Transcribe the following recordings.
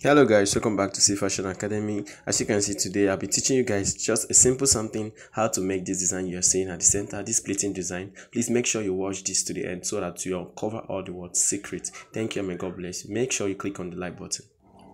Hello guys, welcome back to Cee Fashion Academy. As you can see today, I'll be teaching you guys just a simple something how to make this design you're seeing at the center, this pleating design. Please make sure you watch this to the end so that you uncover all the words secret. Thank you and may God bless you. Make sure you click on the like button.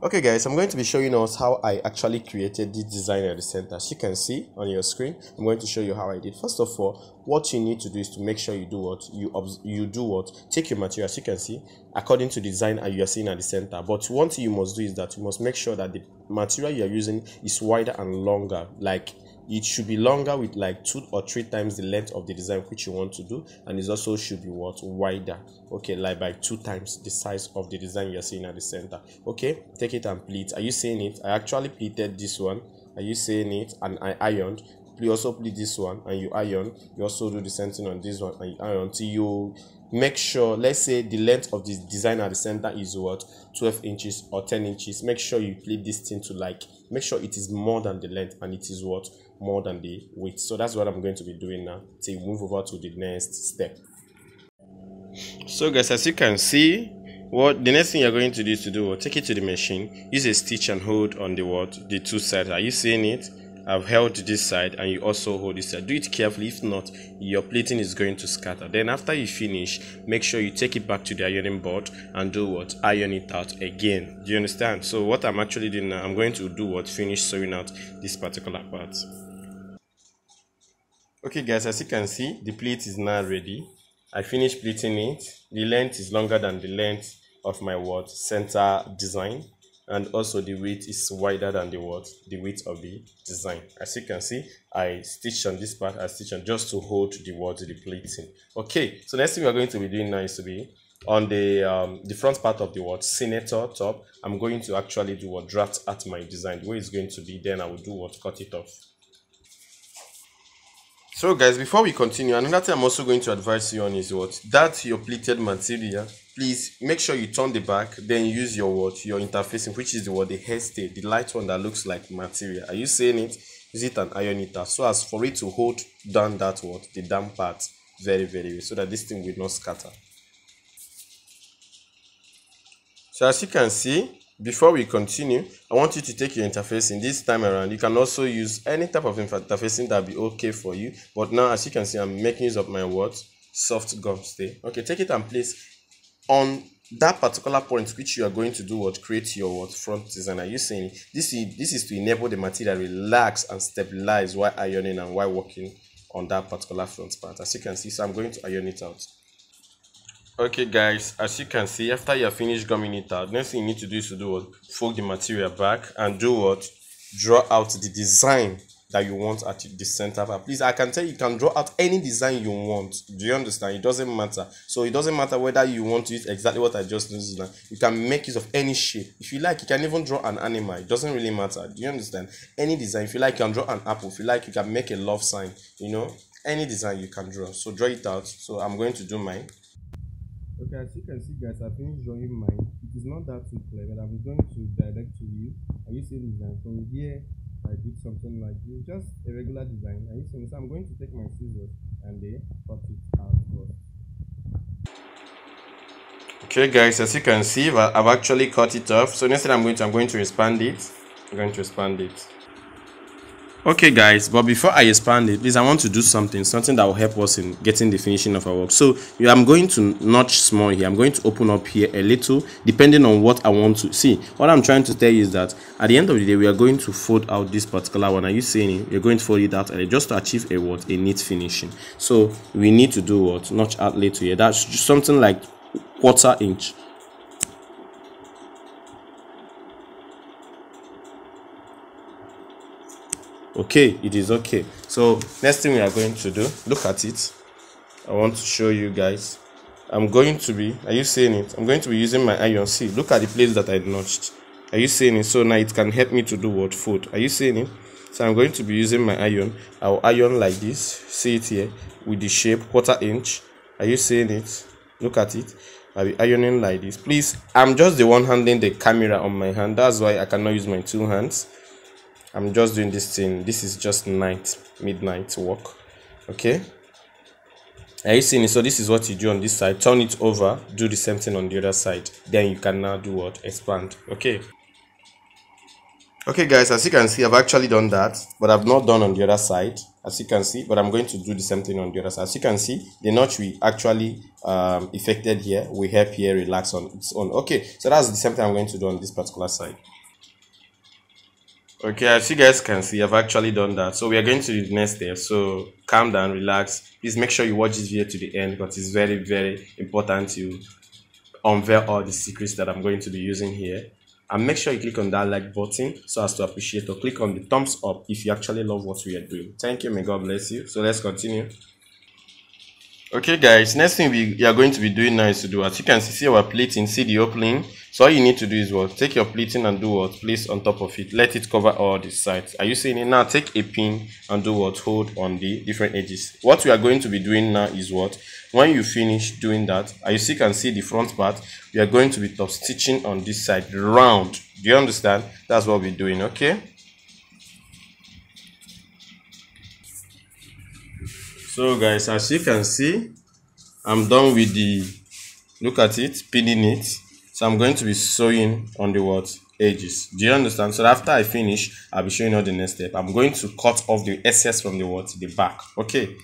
Okay guys, I'm going to be showing us how I actually created this design at the center. As you can see on your screen, I'm going to show you how I did. First of all, what you need to do is to make sure you do what you you do what take your material as you can see according to the design you are seeing at the center. But one thing you must do is that you must make sure that the material you are using is wider and longer, like it should be longer with like two or three times the length of the design which you want to do and it also should be what wider. Okay like by two times the size of the design you're seeing at the center. Okay take it and pleat. Are you seeing it? I actually pleated this one. Are you seeing it? And i ironed you also pleat this one and you iron you also do the same thing on this one and you iron until you make sure let's say the length of this design at the center is what 12 inches or 10 inches make sure you pleat this thing to like make sure it is more than the length and it is what more than the width. So that's what i'm going to be doing now to move over to the next step. So guys as you can see what the next thing you're going to do is to do take it to the machine use a stitch and hold on the what the two sides. Are you seeing it I've held this side and you also hold this side. Do it carefully, if not, your pleating is going to scatter. Then after you finish, make sure you take it back to the ironing board and do what? Iron it out again. Do you understand? So what I'm actually doing now, I'm going to do what? Finish sewing out this particular part. Okay guys, as you can see, the pleat is now ready. I finished pleating it. The length is longer than the length of my what? Center design and also the width is wider than the what the width of the design. As you can see i stitched on this part i stitched on just to hold the what the pleating. Okay so next thing we're going to be doing now is to be on the um the front part of the what senator top. I'm going to actually do what draft at my design. The way it's going to be then i will do what cut it off. So guys before we continue another thing i'm also going to advise you on is what? That your pleated material please make sure you turn the back then use your what your interfacing which is the what the hair stay the light one that looks like material. Are you seeing it? Use it an iron so as for it to hold down that what the damp part very very well so that this thing will not scatter. So as you can see before we continue i want you to take your interfacing this time around. You can also use any type of interfacing that be okay for you. But now as you can see i'm making use of my what? Soft gum stay okay take it and place on that particular point which you are going to do what create your what front design. Are you saying this is this is to enable the material relax and stabilize while ironing and while working on that particular front part? As you can see so i'm going to iron it out. Okay guys as you can see after you have finished gumming it out next thing you need to do is to do what? Fold the material back and do what? Draw out the design that you want at the center part. Please, I can tell you, you can draw out any design you want. Do you understand? It doesn't matter. So it doesn't matter whether you want to use exactly what I just used. You can make use of any shape. If you like, you can even draw an animal. It doesn't really matter. Do you understand? Any design. If you like, you can draw an apple. If you like, you can make a love sign. You know, any design you can draw. So draw it out. So I'm going to do mine. Okay, as you can see, guys, I finished drawing mine. It is not that clear, but I'm going to direct to you. Are you seeing design from here? I did something like this, just a regular design. So I'm going to take my scissors and they cut it out. Okay, guys, as you can see, I've actually cut it off. So next thing I'm going to, I'm going to expand it. I'm going to expand it okay guys but before i expand it please i want to do something something that will help us in getting the finishing of our work. So i'm going to notch small here. I'm going to open up here a little depending on what i want to see. What i'm trying to tell you is that at the end of the day we are going to fold out this particular one. Are you seeing it? You're going to fold it out just to achieve a what? A neat finishing. So we need to do what? Notch out little here. That's something like quarter inch okay it is okay. So next thing we are going to do look at it. I want to show you guys. I'm going to be are you seeing it? I'm going to be using my iron. See look at the place that i notched. Are you seeing it? So now it can help me to do what food. Are you seeing it? So i'm going to be using my iron. I'll iron like this. See it here? With the shape quarter inch. Are you seeing it? Look at it. I'll be ironing like this. Please i'm just the one handling the camera on my hand. That's why i cannot use my two hands i'm just doing this thing. This is just night midnight work okay? Are you seeing it? So this is what you do on this side. Turn it over do the same thing on the other side. Then you can now do what? Expand okay? Okay guys as you can see i've actually done that but i've not done on the other side. As you can see but i'm going to do the same thing on the other side. As you can see the notch we actually um effected here we help here relax on its own. Okay so that's the same thing i'm going to do on this particular side okay as you guys can see i've actually done that. So we are going to the next step. So calm down relax. Please make sure you watch this video to the end because it's very very important to unveil all the secrets that i'm going to be using here. And make sure you click on that like button so as to appreciate or click on the thumbs up if you actually love what we are doing. Thank you. May god bless you. So let's continue. Okay guys. Next thing we are going to be doing now is to do as you can see, see our pleating see the opening so all you need to do is what? Take your pleating and do what? Place on top of it. Let it cover all the sides. Are you seeing it? Now take a pin and do what? Hold on the different edges. What we are going to be doing now is what? When you finish doing that as you see can see the front part? We are going to be top stitching on this side round. Do you understand? That's what we're doing okay? So guys as you can see i'm done with the look at it pinning it so i'm going to be sewing on the what? Edges. Do you understand? So after i finish i'll be showing you the next step. I'm going to cut off the excess from the what? The back. Okay.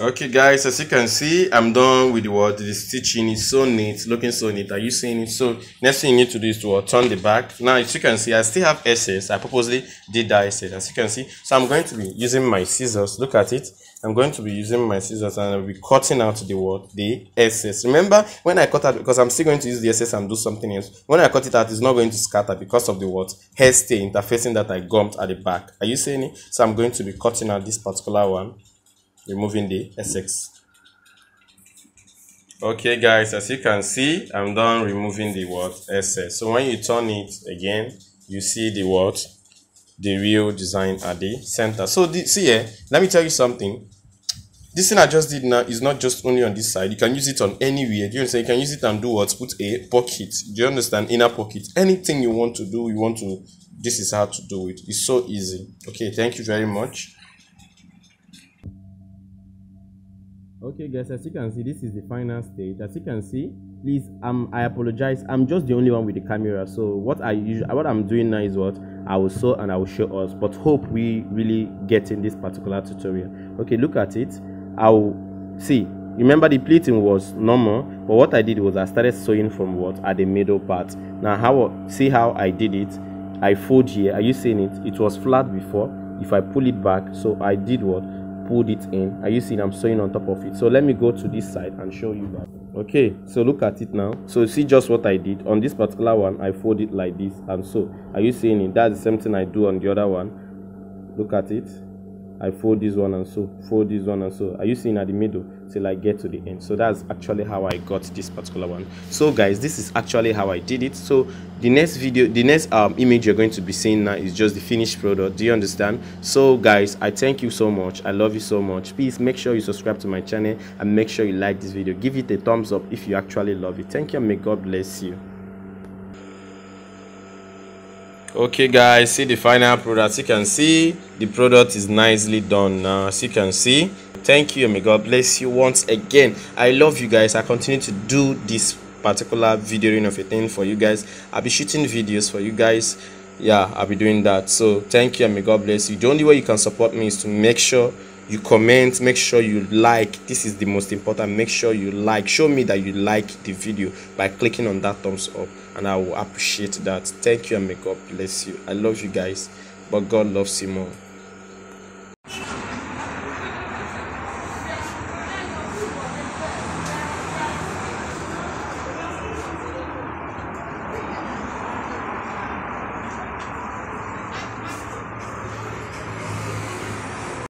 Okay guys as you can see i'm done with the what? The stitching. Is so neat. Looking so neat. Are you seeing it? So next thing you need to do is to turn the back. Now as you can see i still have excess. I purposely did that excess as you can see. So i'm going to be using my scissors. Look at it i'm going to be using my scissors and i'll be cutting out the what the excess remember when i cut out because i'm still going to use the excess and do something else when i cut it out it's not going to scatter because of the what hair stay interfacing that i gummed at the back are you seeing it so i'm going to be cutting out this particular one removing the Essex. Okay guys, as you can see, I'm done removing the what excess. So when you turn it again, you see the what the real design at the center. So the, see here, let me tell you something. This thing I just did now is not just only on this side. You can use it on anywhere. Do you understand? You can use it and do what? Put a pocket. Do you understand? Inner pocket. Anything you want to do, you want to. This is how to do it. It's so easy. Okay, thank you very much. okay guys as you can see this is the final stage as you can see please um i apologize i'm just the only one with the camera so what i what i'm doing now is what i will show and i will show us but hope we really get in this particular tutorial. Okay look at it. I'll see remember the pleating was normal but what i did was i started sewing from what? At the middle part. Now how see how i did it? I fold here. Are you seeing it? It was flat before. If i pull it back so i did what pulled it in. Are you seeing? I'm sewing on top of it. So let me go to this side and show you that okay so look at it now. So see just what i did. On this particular one i fold it like this and sew are you seeing it? That's the same thing i do on the other one. Look at it I fold this one and sew, fold this one and sew. Are you seeing at the middle till I get to the end? So that's actually how I got this particular one. So guys, this is actually how I did it. So the next video, the next um, image you're going to be seeing now is just the finished product. Do you understand? So guys, I thank you so much. I love you so much. Please make sure you subscribe to my channel and make sure you like this video. Give it a thumbs up if you actually love it. Thank you and may God bless you okay guys see the final product. You can see the product is nicely done now. As you can see. Thank you may god bless you once again. I love you guys. I continue to do this particular videoing of a thing for you guys. I'll be shooting videos for you guys. Yeah i'll be doing that. So thank you and may god bless you. The only way you can support me is to make sure you comment make sure you like this is the most important make sure you like show me that you like the video by clicking on that thumbs up and i will appreciate that. Thank you and may god bless you. I love you guys but god loves you more